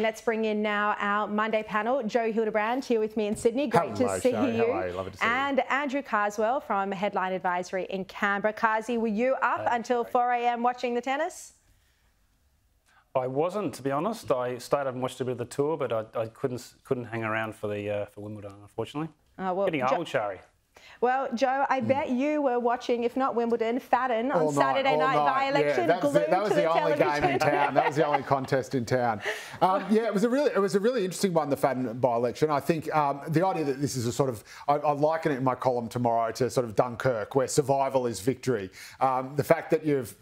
And let's bring in now our Monday panel. Joe Hildebrand here with me in Sydney. Great Hello, to see you. How you? Lovely to see you. and Andrew Carswell from Headline Advisory in Canberra. Kazi, were you up until 4 a.m. watching the tennis? I wasn't, to be honest. I stayed up and watched a bit of the tour, but I, I couldn't couldn't hang around for the uh, for Wimbledon, unfortunately. Oh, well, Getting old, Sharri. Well, Joe, I bet you were watching, if not Wimbledon, Fadden on All Saturday night, by election, Yeah, that was, the, that was to the, the, only television. game in town. That was the only contest in town. Um, yeah, it was a really, it was a really interesting one, the Fadden by-election. I think um, the idea that this is a sort of, I, I liken it in my column tomorrow to sort of Dunkirk, where survival is victory. Um, the fact that you've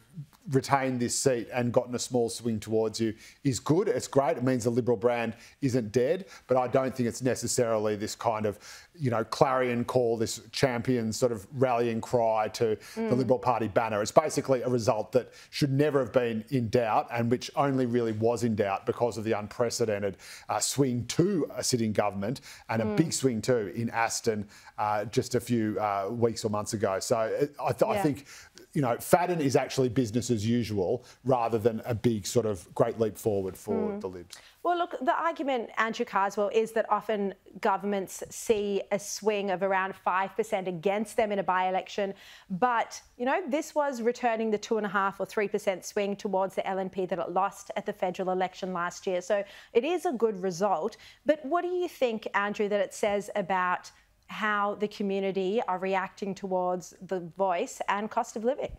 retained this seat and gotten a small swing towards you is good. It's great. It means the Liberal brand isn't dead, but I don't think it's necessarily this kind of, you know, clarion call, this champion sort of rallying cry to the Liberal Party banner. It's basically a result that should never have been in doubt and which only really was in doubt because of the unprecedented uh, swing to a sitting government and a big swing too in Aston uh, just a few uh, weeks or months ago. So I, th- I think you know, Fadden is actually business as usual rather than a big sort of great leap forward for hmm. the Libs. Well, look, the argument, Andrew Carswell, is that often governments see a swing of around 5% against them in a by election. But, you know, this was returning the 2.5 or 3% swing towards the LNP that it lost at the federal election last year. So it is a good result. But what do you think, Andrew, that it says about how the community are reacting towards the voice and cost of living?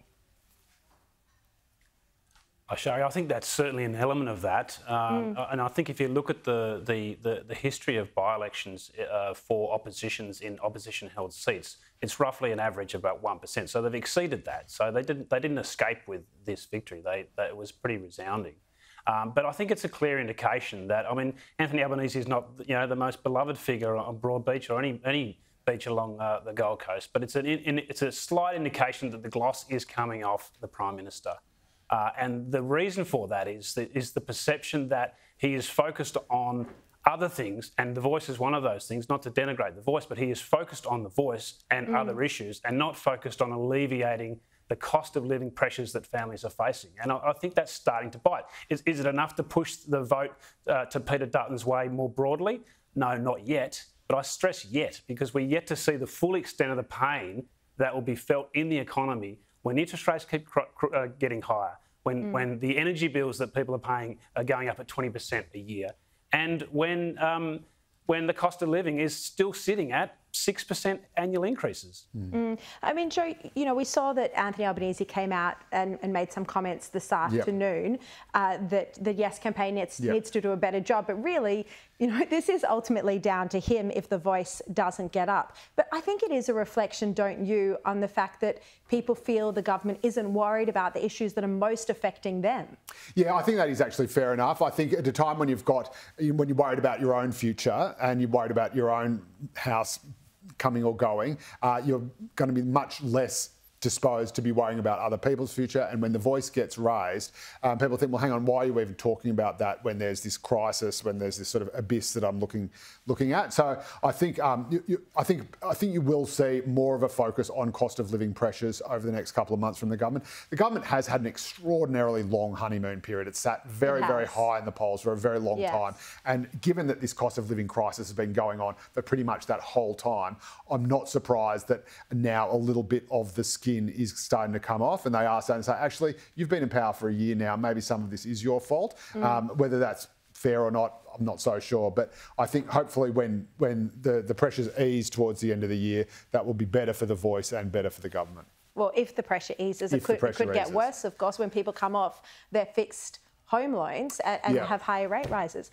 Uh, Sharri, I think that's certainly an element of that. Um, Mm. And I think if you look at the, the, the, the history of by elections uh, for oppositions in opposition held seats, it's roughly an average of about 1%. So they've exceeded that. So they didn't, they didn't escape with this victory. They, was pretty resounding. Um, but I think it's a clear indication that, I mean, Anthony Albanese is not, you know, the most beloved figure on Broadbeach or any, any beach along uh, the Gold Coast, but it's, an, in, it's a slight indication that the gloss is coming off the Prime Minister. Uh, and the reason for that is, the, is the perception that he is focused on other things, and the voice is one of those things, not to denigrate the voice, but he is focused on the voice and other issues and not focused on alleviating the cost of living pressures that families are facing. And I, I think that's starting to bite. Is, is it enough to push the vote uh, to Peter Dutton's way more broadly? No, not yet. But I stress yet because we're yet to see the full extent of the pain that will be felt in the economy when interest rates keep cr- cr- uh, getting higher, when, when the energy bills that people are paying are going up at 20% a year, and when, um, when the cost of living is still sitting at 6% annual increases. I mean, Joe, you know, we saw that Anthony Albanese came out and, and made some comments this afternoon uh, that the Yes campaign needs, Yep. needs to do a better job. But really, you know, this is ultimately down to him if the voice doesn't get up. But I think it is a reflection, don't you, on the fact that people feel the government isn't worried about the issues that are most affecting them. Yeah, I think that is actually fair enough. I think at a time when you've got, when you're worried about your own future and you're worried about your own house coming or going, uh, you're going to be much less disposed to be worrying about other people's future. And when the voice gets raised, um, people think, well, hang on, why are you even talking about that when there's this crisis, when there's this sort of abyss that I'm looking looking at? So I think um, you, you, I think I think you will see more of a focus on cost of living pressures over the next couple of months from the government. The government has had an extraordinarily long honeymoon period. It's sat very, It very high in the polls for a very long Yes. time. And given that this cost of living crisis has been going on for pretty much that whole time, I'm not surprised that now a little bit of the skin is starting to come off. And they are starting to say, actually, you've been in power for a year now. Maybe some of this is your fault. Um, whether that's fair or not, I'm not so sure. But I think hopefully when when the, the pressures ease towards the end of the year, that will be better for the voice and better for the government. Well, if the pressure eases, it If the could, it could get worse, of course, when people come off their fixed home loans and, and Yeah. have higher rate rises.